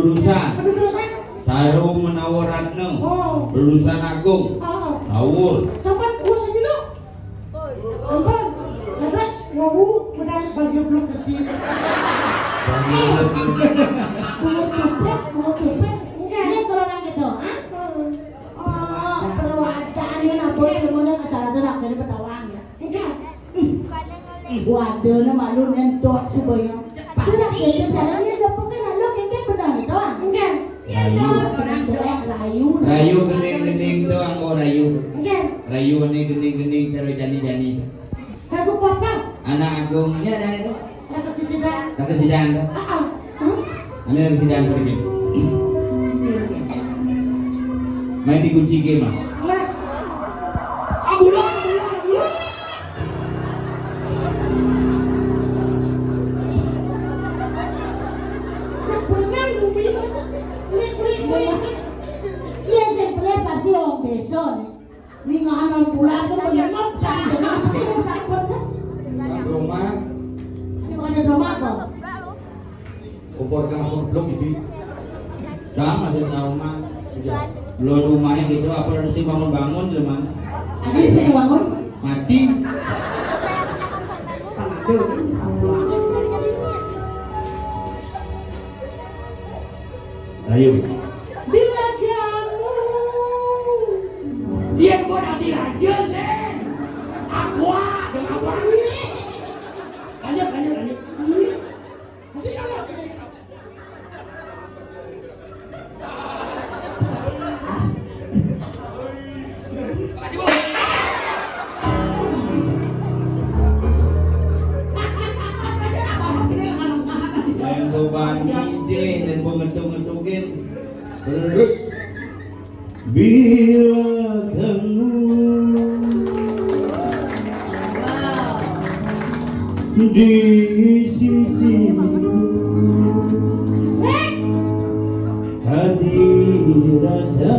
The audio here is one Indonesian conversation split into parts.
Kelulusan. Kelulusan. Saru menawaratno. Oh. Lulusan agung. Oh. Lawur. Sampai gua sedino. Sampai. Terus wow, udah bagi belum sedih. Mau cupet, mau cupet. Ini kalau orang gitu. Oh, kesalahan dari petawang ya? Enggak. Waduh, nama lu nentok supaya. Tidak sih, caranya dapat kan lalu Rayu. Rayu gening-gening doang oh rayu. Enggak. Rayu ini gening-gening terus jani-jani. Aku papa. Anak agungnya ada itu. Kesidang. Kata sidang dah. Ah, ah. Hmm? Ane sidang pergi. Main dikunci game mas. Mas. Abulah, abulah, desa jadi apa yang takut kan? Rumah Ini bukan ada rumah kok. kompor gas blok ini. Sama sih rumah. Belum rumahnya gitu apa harus sih bangun-bangun cuman Ada sini bangun. mati. Di sisiku hati rasa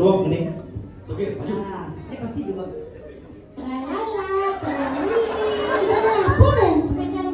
dua menit Oke, maju. Ini pasti juga. Lalala, Apa nih? Spesial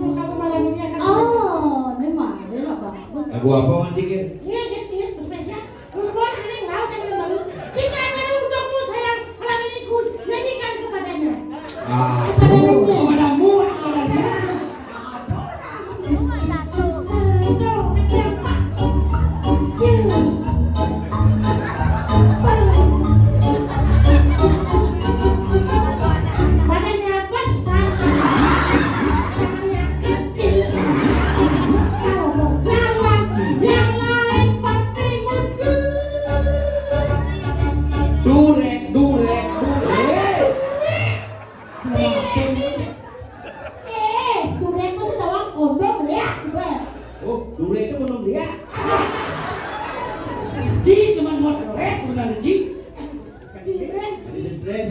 Kaji. Kaji Dren. Kaji Dren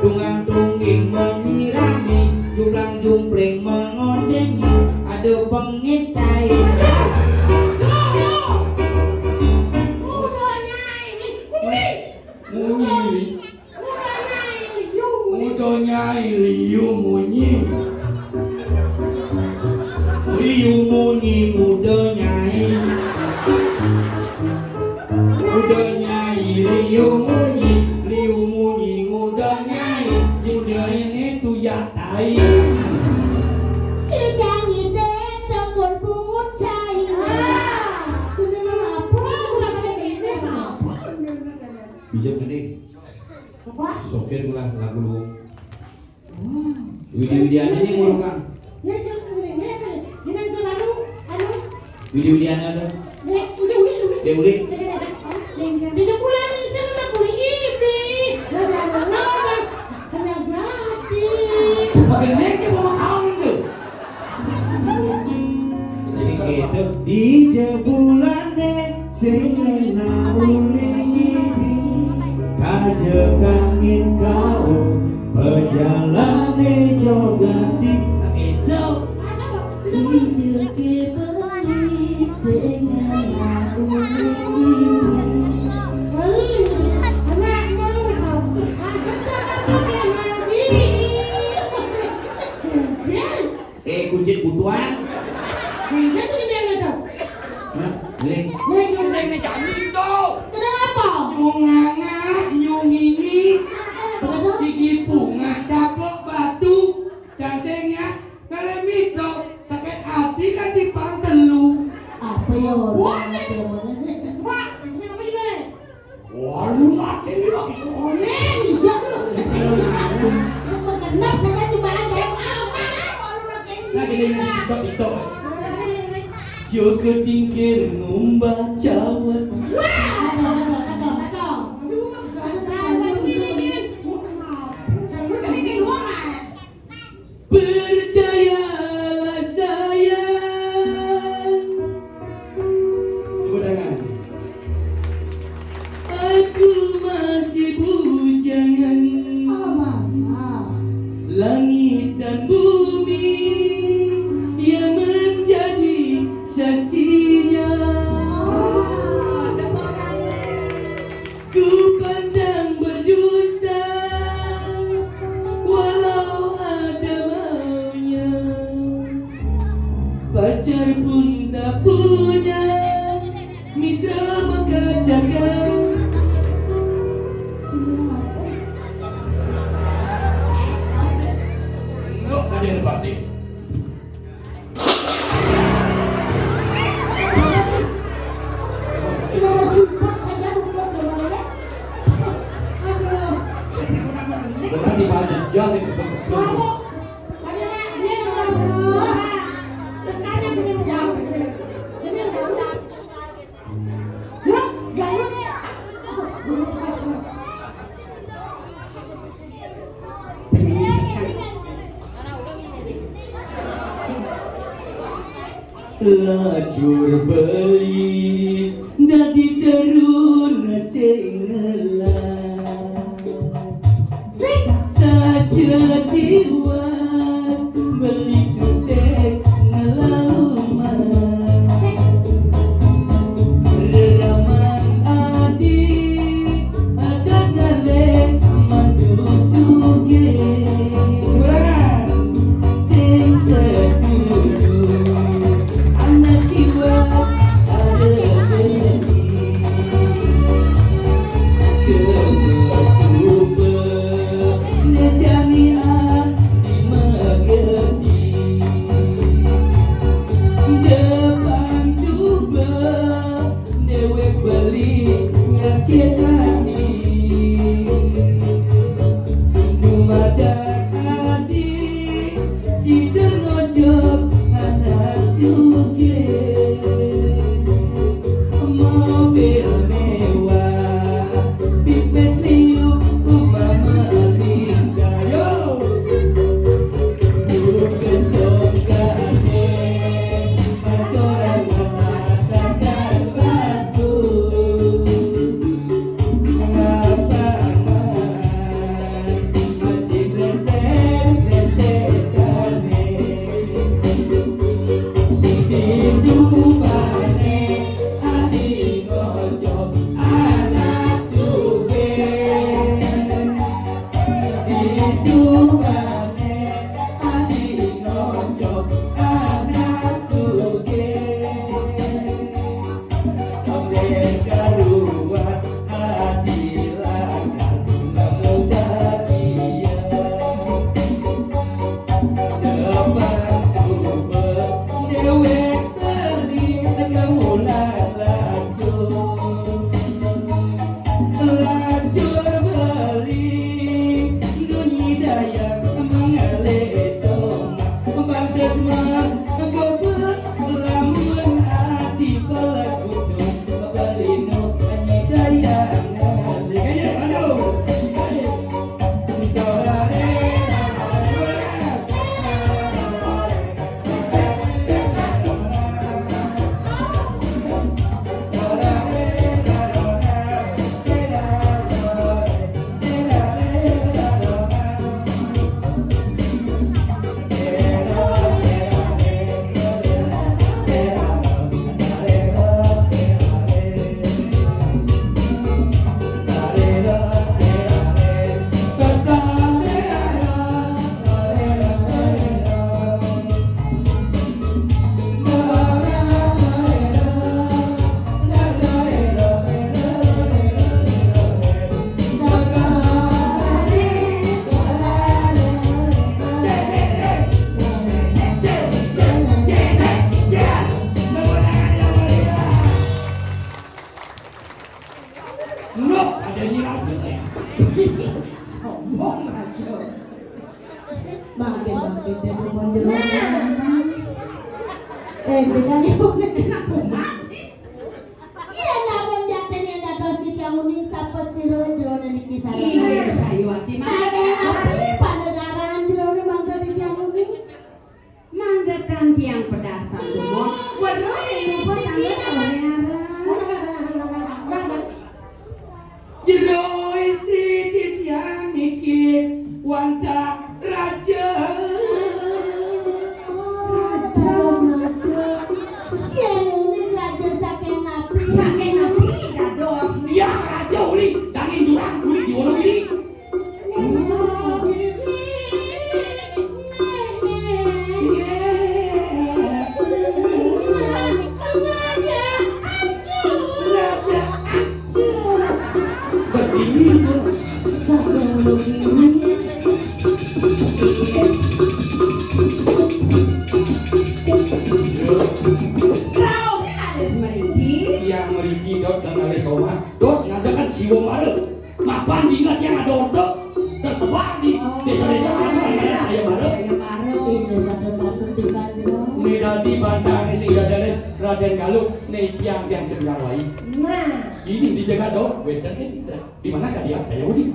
Dungang dongeng menyirami Jublang jumpling mengoncengi Ada pengit cair Munyi Mudonya iliu munyi Iliu munyi mudonya Mudonya iliu munyi Liu munyi mudonya Riu munyi muda nyai Muda ini tuh ya tai. Bisa gede Sopir gula lagu lu. Widi-widiannya ini ngurukan Widi-widiannya ada. Dia uli Makin next sama kamu tuh. Sing gitu Di jebulane Joko tingkir ngumbah cawan. Percayalah sayang. Kudangan. Aku masih bujangan. Langit dan bumi ada Lajur beli dadi terun singela bangkit bangkit dari pohon jeruk eh kita di kumat Kalau nih yang yang sebelah lain. Nah. Ini di dong. wetan ini. Di mana kah dia? Kayak Udi.